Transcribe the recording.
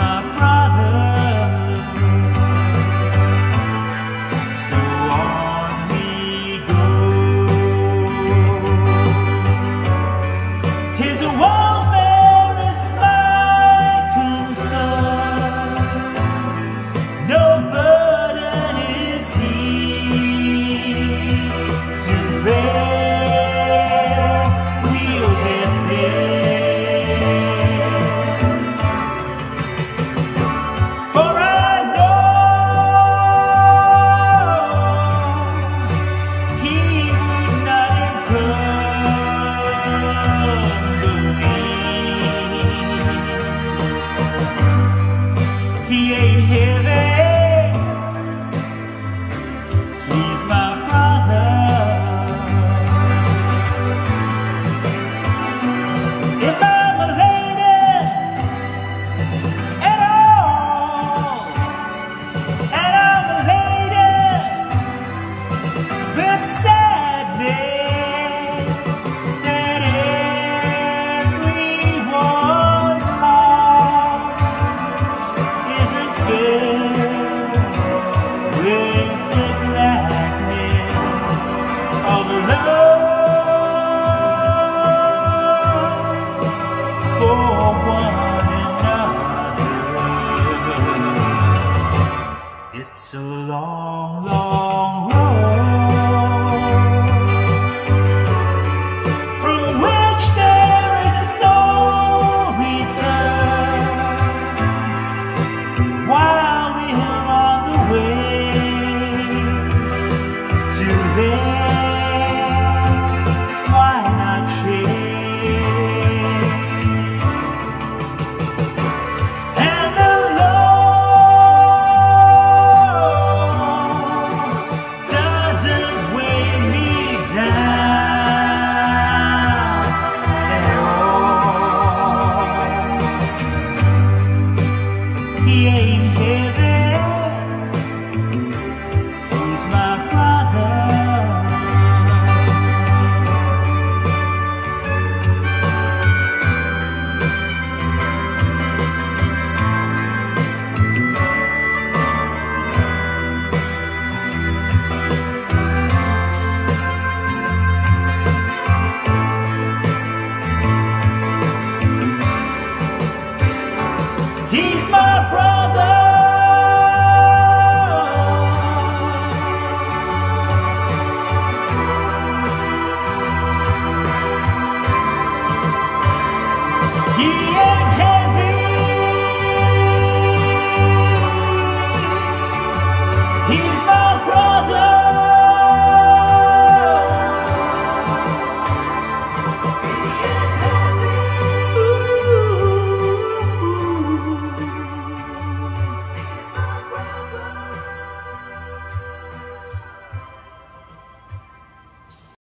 not cry.